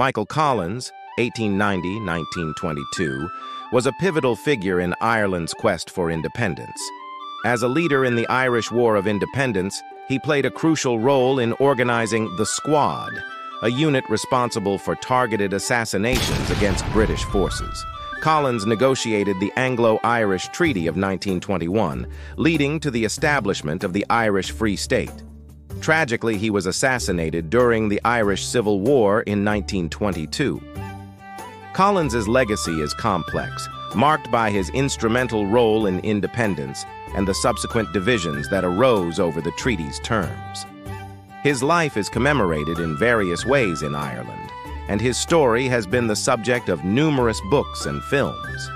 Michael Collins, 1890-1922, was a pivotal figure in Ireland's quest for independence. As a leader in the Irish War of Independence, he played a crucial role in organizing the Squad, a unit responsible for targeted assassinations against British forces. Collins negotiated the Anglo-Irish Treaty of 1921, leading to the establishment of the Irish Free State. Tragically, he was assassinated during the Irish Civil War in 1922. Collins's legacy is complex, marked by his instrumental role in independence and the subsequent divisions that arose over the treaty's terms. His life is commemorated in various ways in Ireland, and his story has been the subject of numerous books and films.